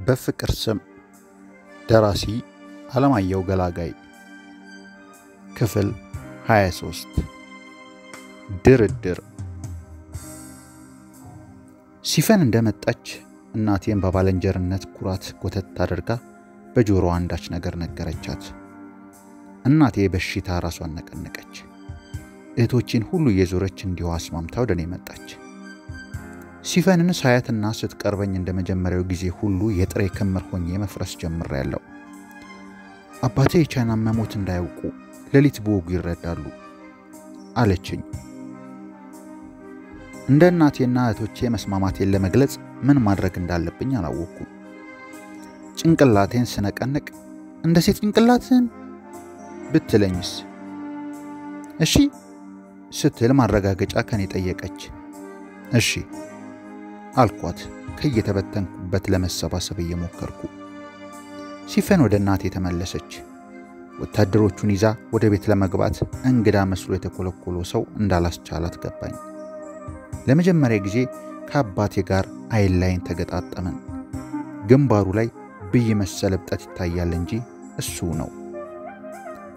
በፍቅር ስም ደራሲ አለማየሁ ገላጋይ ክፍል 23 ድርድር ሲፈን እንደመጣች እናቴን በባለንጀርነት ኩራት ጎተት አድርጋ በጆሮዋ አንዳች ነገር ነገረቻት። እናቴ በሽታ ራሷን ነቀነቀች። እህቶቼን ሁሉ እየዞረች እንዲሁ አስማምታ ወደ እኔ መጣች። ሲፈንን ሳያትና ስትቀርበኝ እንደ መጀመሪያው ጊዜ ሁሉ የጥሬ ክምር ሆኜ መፍረስ ጀምሬያለሁ። አባቴ የቻይና መሞት እንዳያውቁ ሌሊት በወጉ ይረዳሉ አለችኝ። እንደ እናቴና እህቶቼ መስማማቴን ለመግለጽ ምን ማድረግ እንዳለብኝ አላወቅኩም። ጭንቅላቴን ስነቀንቅ እንደ ሴት ጭንቅላትን ብትለኝስ እሺ ስትል ማረጋገጫ ከኔ ጠየቀች። እሺ አልኳት ከየተበተንኩበት ለመሰባሰብ እየሞከርኩ። ሲፈን ወደ እናቴ ተመለሰች። ወታደሮቹን ይዛ ወደ ቤት ለመግባት እንግዳ መስሎ የተኮለኮሎ ሰው እንዳላስቻላት ገባኝ። ለመጀመሪያ ጊዜ ከአባቴ ጋር አይን ላይን ተገጣጠምን። ግንባሩ ላይ ብይ መሰል እብጠት ይታያል እንጂ እሱ ነው።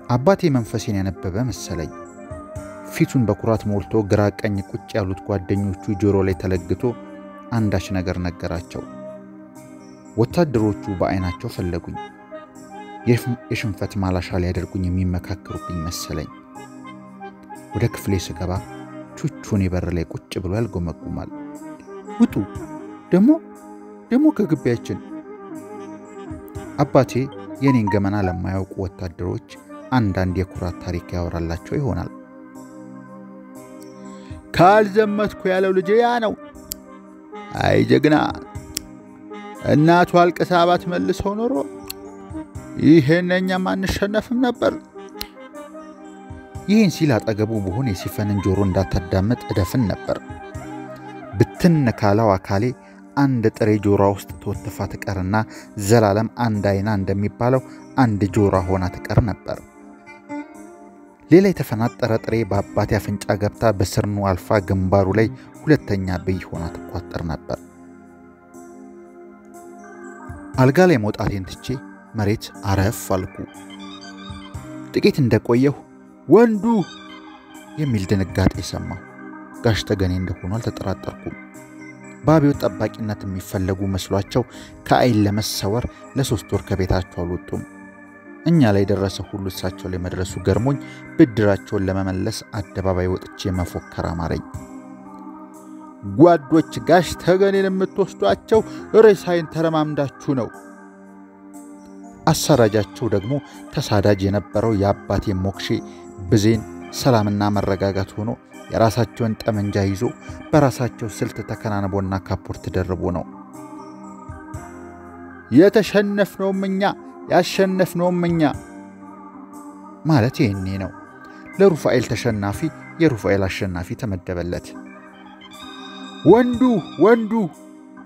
አባቴ መንፈሴን ያነበበ መሰለኝ። ፊቱን በኩራት ሞልቶ ግራ ቀኝ ቁጭ ያሉት ጓደኞቹ ጆሮ ላይ ተለግቶ አንዳች ነገር ነገራቸው። ወታደሮቹ በዐይናቸው ፈለጉኝ። የሽንፈት ማላሻ ሊያደርጉኝ የሚመካከሩብኝ መሰለኝ። ወደ ክፍሌ ስገባ ቹቹን የበር ላይ ቁጭ ብሎ ያልጎመጉማል። ውጡ ደሞ ደሞ ከግቢያችን። አባቴ የኔን ገመና ለማያውቁ ወታደሮች አንዳንድ የኩራት ታሪክ ያወራላቸው ይሆናል። ካልዘመትኩ ያለው ልጄ ያ ነው። አይ ጀግና! እናቱ አልቅሳ ባትመልሰው ኖሮ ይሄን እኛም አንሸነፍም ነበር። ይህን ሲል አጠገቡ ብሆን የሲፈንን ጆሮ እንዳታዳምጥ እደፍን ነበር። ብትን ካለው አካሌ አንድ ጥሬ ጆሯ ውስጥ ተወትፋ ትቀርና ዘላለም አንድ አይና እንደሚባለው አንድ ጆሯ ሆና ትቀር ነበር። ሌላ የተፈናጠረ ጥሬ በአባቴ አፍንጫ ገብታ በስርኑ አልፋ ግንባሩ ላይ ሁለተኛ ብይ ሆና ትቋጠር ነበር። አልጋ ላይ መውጣቴን ትቼ መሬት አረፍ አልኩ። ጥቂት እንደቆየሁ ወንዱ የሚል ድንጋጤ ሰማሁ። ጋሽ ተገኔ እንደሆኑ አልተጠራጠርኩም። በአብዮት ጠባቂነት የሚፈለጉ መስሏቸው ከአይን ለመሰወር ለሶስት ወር ከቤታቸው አልወጡም። እኛ ላይ የደረሰ ሁሉ እሳቸው ላይ መድረሱ ገርሞኝ ብድራቸውን ለመመለስ አደባባይ ወጥቼ መፎከር አማረኝ። ጓዶች ጋሽ ተገኔን የምትወስዷቸው ሬሳይን ተረማምዳችሁ ነው። አሳዳጃቸው ደግሞ ተሳዳጅ የነበረው የአባቴ ሞክሼ ብዜን ሰላምና መረጋጋት ሆኖ የራሳቸውን ጠመንጃ ይዞ በራሳቸው ስልት ተከናንቦና ካፖርት ደርቦ ነው። የተሸነፍነውም እኛ ያሸነፍነውም እኛ ማለት ይህኔ ነው። ለሩፋኤል ተሸናፊ የሩፋኤል አሸናፊ ተመደበለት። ወንዱ ወንዱ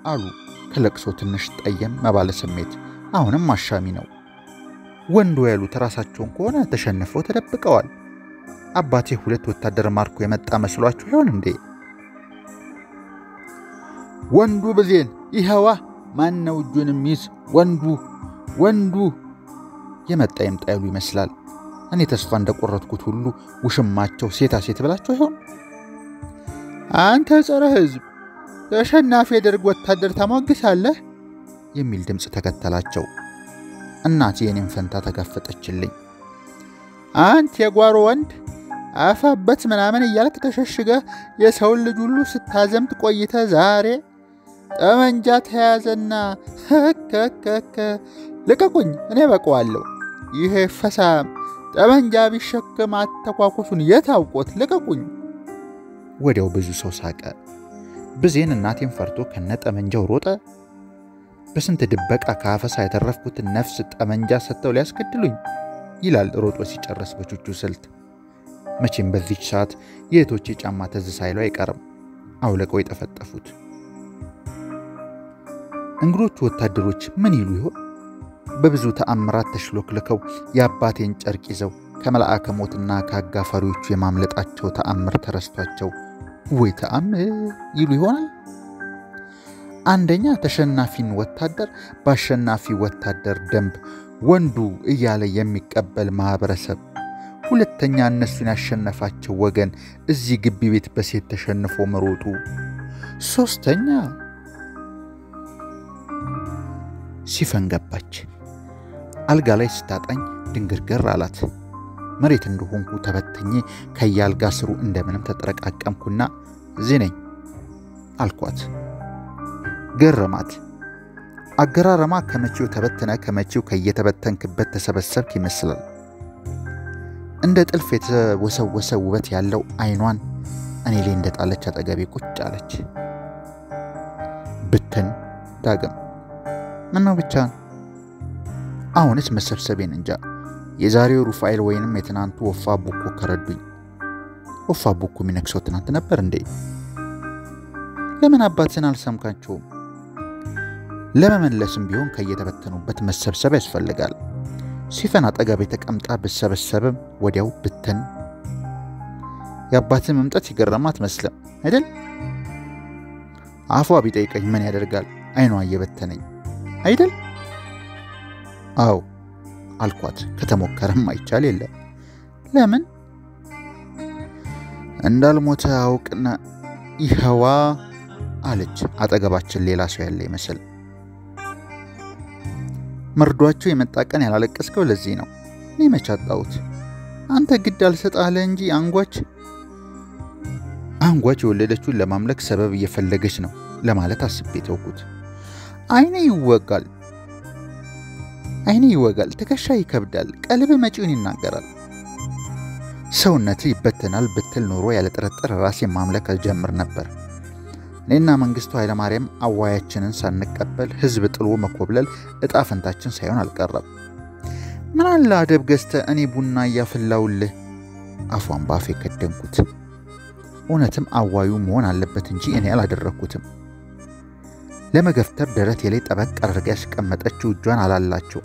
አሉ ከለቅሶ ትንሽ ጠየም መባለ ስሜት አሁንም አሻሚ ነው። ወንዱ ያሉት ራሳቸውን ከሆነ ተሸንፈው ተደብቀዋል። አባቴ ሁለት ወታደር ማርኮ የመጣ መስሏችሁ ይሆን እንዴ? ወንዱ ብዜን ይኸዋ ማነው እጁን የሚይዝ ወንዱ ወንዱ የመጣ ይምጣ ያሉ ይመስላል። እኔ ተስፋ እንደቆረጥኩት ሁሉ ውሽማቸው ሴታ ሴት ብላቸው ይሆን? አንተ ጸረ ሕዝብ ተሸናፊ የደርግ ወታደር ታሟግሳለህ የሚል ድምፅ ተከተላቸው። እናቴ የኔን ፈንታ ተጋፈጠችልኝ። አንተ የጓሮ ወንድ አፋበት ምናምን እያልክ ተሸሽገህ የሰውን ልጅ ሁሉ ስታዘምት ቆይተ ዛሬ ጠመንጃ ተያዘና ከከከ ልቀቁኝ፣ እኔ በቀዋለሁ። ይሄ ፈሳም ጠመንጃ ቢሸክም አተኳኮሱን የት አውቆት? ልቀቁኝ። ወዲያው ብዙ ሰው ሳቀ። ብዜን እናቴን ፈርቶ ከነ ጠመንጃው ሮጠ። በስንት ድበቃ ከአፈሳ የተረፍኩትን ነፍስ ጠመንጃ ሰጥተው ሊያስገድሉኝ ይላል ሮጦ ሲጨርስ በቹቹ ስልት። መቼም በዚች ሰዓት የእህቶቼ ጫማ ትዝ ሳይሉ አይቀርም አውለቀው የጠፈጠፉት። እንግዶቹ ወታደሮች ምን ይሉ ይሆን? በብዙ ተአምራት ተሽሎክልከው የአባቴን ጨርቅ ይዘው ከመልአከ ሞትና ከአጋፋሪዎቹ የማምለጣቸው ተአምር ተረስቷቸው ወይ ተአምር ይሉ ይሆናል። አንደኛ ተሸናፊን ወታደር በአሸናፊ ወታደር ደንብ ወንዱ እያለ የሚቀበል ማህበረሰብ፣ ሁለተኛ እነሱን ያሸነፋቸው ወገን እዚህ ግቢ ቤት በሴት ተሸንፎ መሮጡ፣ ሶስተኛ ሲፈን ገባች። አልጋ ላይ ስታጣኝ ድንግርግር አላት። መሬት እንደሆንኩ ተበተኜ ከየአልጋ ስሩ እንደምንም ተጠረቃቀምኩና እዚህ ነኝ አልኳት። ገረማት። አገራረማ ከመቼው ተበትነ ከመቼው ከየተበተንክበት ተሰበሰብክ ይመስላል። እንደ ጥልፍ የተወሰወሰ ውበት ያለው አይኗን እኔ ላይ እንደጣለች አጠገቤ ቁጭ አለች። ብትን ዳግም ምነው ብቻን? አሁንስ መሰብሰቤን እንጃ። የዛሬው ሩፋኤል ወይንም የትናንቱ ወፋ ቡኮ ከረዱኝ። ወፋ ቡኮ የሚነግሰው ትናንት ነበር እንዴ? ለምን አባትን አልሰምካቸውም? ለመመለስም ቢሆን ከየተበተኑበት መሰብሰብ ያስፈልጋል። ሲፈን አጠገቤ ተቀምጣ ብሰበሰብም ወዲያው ብትን። የአባትን መምጣት የገረማት መስለም አይደል? አፏ ቢጠይቀኝ ምን ያደርጋል? አይኗ እየበተነኝ አይደል? አዎ አልኳት። ከተሞከረም አይቻል የለም። ለምን እንዳልሞተ አውቅና ይኸዋ አለች። አጠገባችን ሌላ ሰው ያለ ይመስል መርዷቸው የመጣ ቀን ያላለቀስከው ለዚህ ነው። እኔ መች? አንተ ግድ አልሰጣለ እንጂ አንጓች አንጓች የወለደችውን ለማምለክ ሰበብ እየፈለገች ነው ለማለት አስቤ ተውኩት። አይኔ ይወጋል፣ አይኔ ይወጋል፣ ትከሻ ይከብዳል፣ ቀልብ መጪውን ይናገራል፣ ሰውነት ይበተናል ብትል ኖሮ ያለ ጥርጥር ራሴን ማምለክ ጀምር ነበር። እኔና መንግስቱ ኃይለማርያም አዋያችንን ሳንቀበል ህዝብ ጥሎ መኮብለል እጣ ፈንታችን ሳይሆን አልቀረም። ምን አለ አደብ ገዝተ እኔ ቡና እያፈላውልህ። አፏን ባፌ ከደንኩት። እውነትም አዋዩ መሆን አለበት እንጂ እኔ አላደረግኩትም። ለመገፍተር ደረቴ ላይ ጠበቅ አድርጋ ያስቀመጠችው እጇን አላላቸው።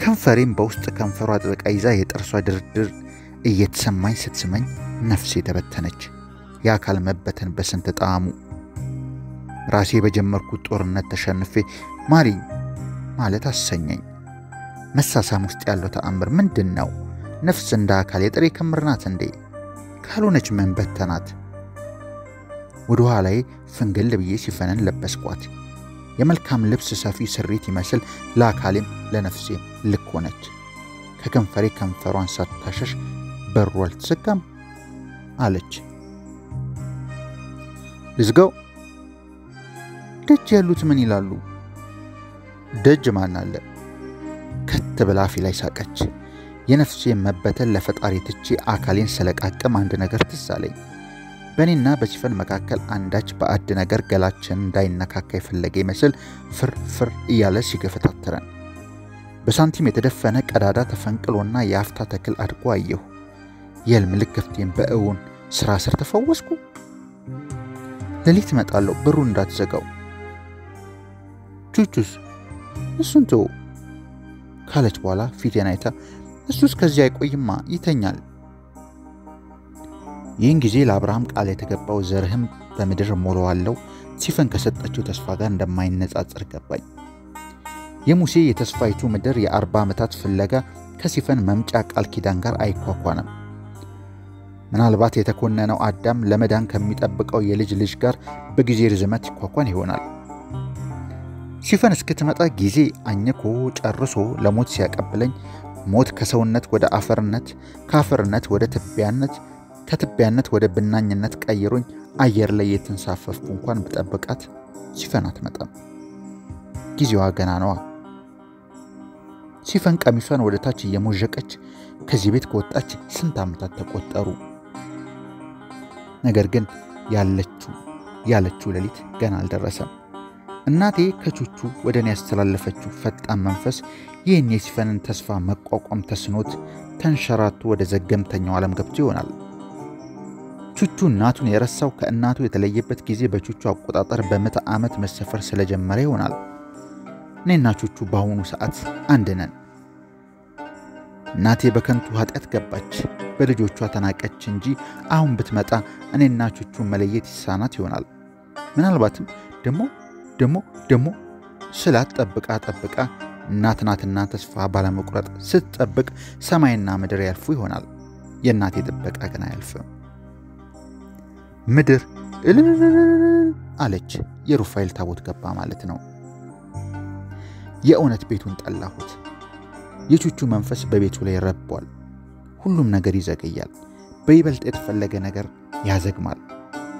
ከንፈሬም በውስጥ ከንፈሯ ጥበቃ ይዛ የጥርሷ ድርድር እየተሰማኝ ስትስመኝ ነፍሴ ተበተነች። የአካል መበተን በስንት ጣዕሙ ራሴ በጀመርኩት ጦርነት ተሸንፌ ማሪኝ ማለት አሰኘኝ። መሳሳም ውስጥ ያለው ተአምር ምንድን ነው? ነፍስ እንደ አካል የጥሬ ክምር ናት እንዴ? ካልሆነች ምን በተናት? ወደ ኋላዬ ፍንግል ብዬ ሲፈንን ለበስኳት። የመልካም ልብስ ሰፊ ስሪት ይመስል ለአካሌም ለነፍሴም ልክ ሆነች። ከከንፈሬ ከንፈሯን ሳታሸሽ በሩ አልተዘጋም አለች። ልዝጋው? ደጅ ያሉት ምን ይላሉ? ደጅ ማን አለ? ከት ብላ አፌ ላይ ሳቀች። የነፍሴ መበተን ለፈጣሪ ትቼ አካሌን ስለቃቅም አንድ ነገር ትዝ አለኝ። በእኔና በሲፈን መካከል አንዳች በአድ ነገር ገላችን እንዳይነካካ የፈለገ ይመስል ፍር ፍር እያለ ሲገፈታትረን በሳንቲም የተደፈነ ቀዳዳ ተፈንቅሎና የአፍታ ተክል አድጎ አየሁ። የሕልም ልክፍቴን በእውን ስራ ስር ተፈወስኩ። ሌሊት እመጣለሁ፣ ብሩ እንዳትዘጋው። ቹቹስ እሱን ተው ካለች በኋላ ፊቴን አይታ እሱስ ከዚህ አይቆይማ ይተኛል። ይህን ጊዜ ለአብርሃም ቃል የተገባው ዘርህም በምድር ሞለዋለው ሲፈን ከሰጠችው ተስፋ ጋር እንደማይነጻጸር ገባኝ። የሙሴ የተስፋይቱ ምድር የአርባ ዓመታት ፍለጋ ከሲፈን መምጫ ቃል ኪዳን ጋር አይኳኳንም። ምናልባት የተኮነነው አዳም ለመዳን ከሚጠብቀው የልጅ ልጅ ጋር በጊዜ ርዝመት ይኳኳን ይሆናል። ሲፈን እስክትመጣ ጊዜ አኝኮ ጨርሶ ለሞት ሲያቀብለኝ ሞት ከሰውነት ወደ አፈርነት፣ ከአፈርነት ወደ ትቢያነት፣ ከትቢያነት ወደ ብናኝነት ቀይሮኝ አየር ላይ የተንሳፈፍኩ እንኳን ብጠብቃት ሲፈን አትመጣም። ጊዜዋ ገና ነዋ። ሲፈን ቀሚሷን ወደ ታች እየሞዠቀች ከዚህ ቤት ከወጣች ስንት ዓመታት ተቆጠሩ። ነገር ግን ያለችው ያለችው ሌሊት ገና አልደረሰም። እናቴ ከቹቹ ወደ እኔ ያስተላለፈችው ፈጣን መንፈስ ይህን የሲፈንን ተስፋ መቋቋም ተስኖት ተንሸራቶ ወደ ዘገምተኛው ዓለም ገብቶ ይሆናል። ቹቹ እናቱን የረሳው ከእናቱ የተለየበት ጊዜ በቹቹ አቆጣጠር በምዕተ ዓመት መሰፈር ስለጀመረ ይሆናል። እኔና ቹቹ በአሁኑ ሰዓት አንድ ነን። እናቴ በከንቱ ኃጢአት ገባች፣ በልጆቿ ተናቀች እንጂ አሁን ብትመጣ እኔና ቹቹ መለየት ይሳናት ይሆናል። ምናልባትም ደግሞ ደሞ ደሞ ስላት ጠብቃ ጠብቃ እናት ናትና ተስፋ ባለመቁረጥ ስትጠብቅ ሰማይና ምድር ያልፉ ይሆናል። የእናቴ ጥበቃ ግን አያልፍም። ምድር እልል አለች። የሩፋኤል ታቦት ገባ ማለት ነው። የእውነት ቤቱን ጠላሁት። የቹቹ መንፈስ በቤቱ ላይ ረቧል። ሁሉም ነገር ይዘገያል። በይበልጥ የተፈለገ ነገር ያዘግማል።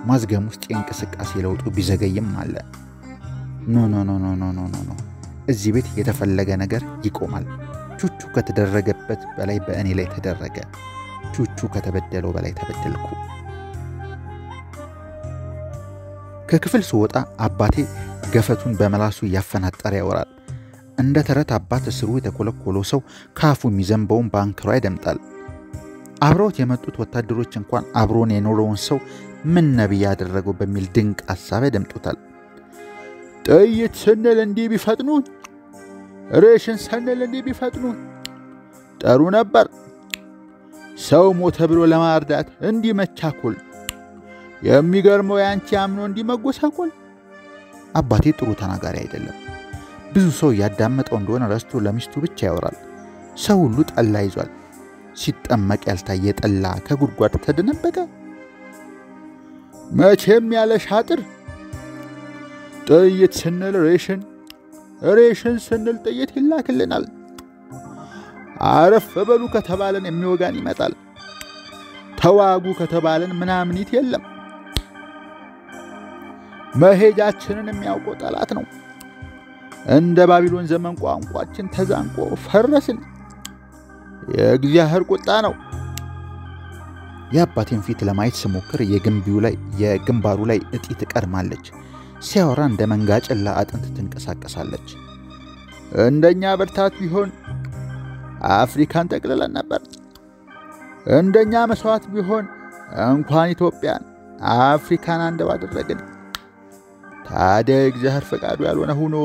ማዝገም ውስጥ የእንቅስቃሴ ለውጡ ቢዘገይም አለ። no no no no no no no እዚህ ቤት የተፈለገ ነገር ይቆማል። ቹቹ ከተደረገበት በላይ በእኔ ላይ ተደረገ። ቹቹ ከተበደለው በላይ ተበደልኩ። ከክፍል ስወጣ አባቴ ገፈቱን በምላሱ እያፈናጠረ ያወራል። እንደ ተረት አባት እስሩ የተኮለኮለው ሰው ከአፉ የሚዘንበውን በአንክሮ ያደምጣል። አብረውት የመጡት ወታደሮች እንኳን አብሮን የኖረውን ሰው ምን ነቢይ ያደረገው በሚል ድንቅ ሐሳብ ያደምጡታል። ጥይት ስንል እንዲህ ቢፈጥኑ፣ ሬሽን ስንል እንዲህ ቢፈጥኑ ጥሩ ነበር። ሰው ሞተ ብሎ ለማርዳት እንዲህ መቻኮል፣ የሚገርመው ያንቺ አምኖ እንዲህ መጎሳቆል። አባቴ ጥሩ ተናጋሪ አይደለም። ብዙ ሰው እያዳመጠው እንደሆነ ረስቶ ለሚስቱ ብቻ ያወራል። ሰው ሁሉ ጠላ ይዟል። ሲጠመቅ ያልታየ ጠላ ከጉድጓድ ተደነበቀ። መቼም ያለ ሻጥር ጥይት ስንል ሬሽን፣ ሬሽን ስንል ጥይት ይላክልናል። አረፍ በሉ ከተባለን የሚወጋን ይመጣል። ተዋጉ ከተባለን ምናምኒት የለም። መሄጃችንን የሚያውቀው ጠላት ነው። እንደ ባቢሎን ዘመን ቋንቋችን ተዛንቆ ፈረስን። የእግዚአብሔር ቁጣ ነው። የአባቴን ፊት ለማየት ስሞክር የግንቢው ላይ የግንባሩ ላይ እጢ ትቀድማለች። ሲያወራ እንደ መንጋጭላ አጥንት ትንቀሳቀሳለች። እንደኛ ብርታት ቢሆን አፍሪካን ጠቅልለን ነበር። እንደኛ መስዋዕት ቢሆን እንኳን ኢትዮጵያን አፍሪካን አንድ ባደረግን። ታዲያ የእግዚአብሔር ፈቃዱ ያልሆነ ሆኖ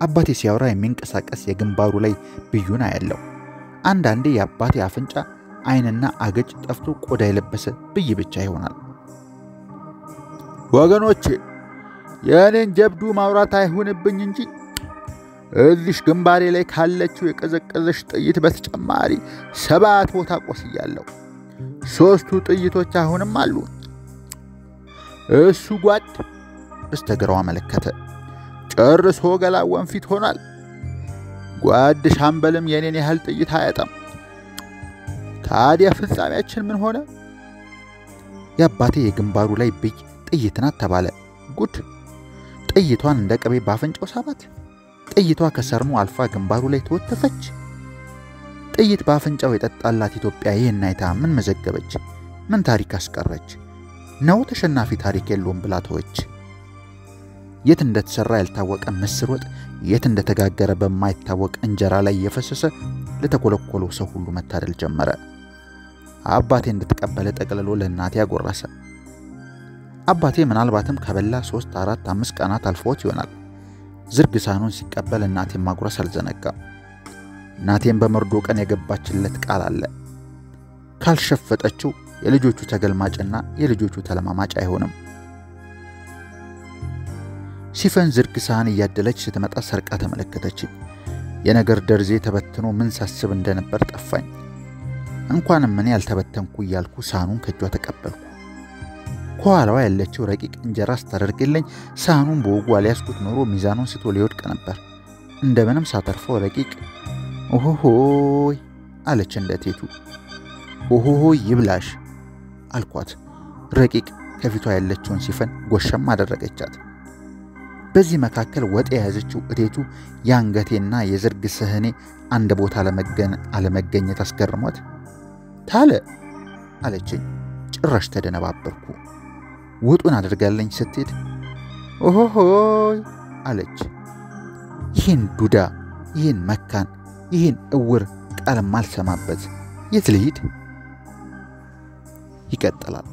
አባቴ ሲያወራ የሚንቀሳቀስ የግንባሩ ላይ ብዩን አያለው። አንዳንዴ የአባቴ አፍንጫ፣ ዓይንና አገጭ ጠፍቶ ቆዳ የለበሰ ብይ ብቻ ይሆናል። ወገኖቼ የእኔን ጀብዱ ማውራት አይሁንብኝ እንጂ እዚሽ ግንባሬ ላይ ካለችው የቀዘቀዘሽ ጥይት በተጨማሪ ሰባት ቦታ ቆስያለሁ። ሦስቱ ጥይቶች አሁንም አሉ። እሱ ጓድ በስተግራው አመለከተ። ጨርሶ ገላ ወንፊት ሆኗል። ጓድ ሻምበልም የኔን ያህል ጥይት አያጣም። ታዲያ ፍጻሜያችን ምን ሆነ? የአባቴ የግንባሩ ላይ ብይ ጥይት ናት ተባለ። ጉድ! ጥይቷን እንደ ቅቤ ባፍንጫው ሳባት። ጥይቷ ከሰርኑ አልፋ ግንባሩ ላይ ተወተፈች። ጥይት በአፍንጫው የጠጣላት ኢትዮጵያ ይህን አይታ ምን መዘገበች? ምን ታሪክ አስቀረች? ነው ተሸናፊ ታሪክ የለውም ብላ ተወች። የት እንደተሰራ ያልታወቀ ምስር ወጥ የት እንደተጋገረ በማይታወቅ እንጀራ ላይ እየፈሰሰ ለተኮለኮለው ሰው ሁሉ መታደል ጀመረ። አባቴ እንደተቀበለ ጠቅልሎ ለእናቴ አጎረሰ። አባቴ ምናልባትም ከበላ ሶስት አራት አምስት ቀናት አልፎት ይሆናል። ዝርግ ሳህኑን ሲቀበል እናቴን ማጉረስ አልዘነጋም። እናቴን በመርዶ ቀን የገባችለት ቃል አለ። ካልሸፈጠችው የልጆቹ ተገልማጭና የልጆቹ ተለማማጭ አይሆንም። ሲፈን ዝርግ ሳህን እያደለች ስትመጣ ሰርቃ ተመለከተችኝ። የነገር ደርዜ ተበትኖ ምን ሳስብ እንደነበር ጠፋኝ። እንኳንም እኔ ያልተበተንኩ እያልኩ ሳህኑን ከእጇ ተቀበልኩ። ከኋላዋ ያለችው ረቂቅ እንጀራ ስታደርግልኝ ሳህኑን በወጉ አልያዝኩት ኖሮ ሚዛኑን ስቶ ሊወድቅ ነበር። እንደምንም ሳተርፈው ረቂቅ ኦሆሆይ አለች እንደ ቴቱ። ኦሆሆይ ይብላሽ አልኳት። ረቂቅ ከፊቷ ያለችውን ሲፈን ጎሸም አደረገቻት። በዚህ መካከል ወጥ የያዘችው እቴቱ የአንገቴና የዝርግ ስህኔ አንድ ቦታ አለመገኘት አስገርሟት ታለ አለችኝ። ጭራሽ ተደነባበርኩ። ወጡን አድርጋለኝ ስትሄድ ኦሆሆይ አለች። ይህን ዱዳ፣ ይህን መካን፣ ይህን እውር ቃል ማልሰማበት የት ልሂድ? ይቀጥላል።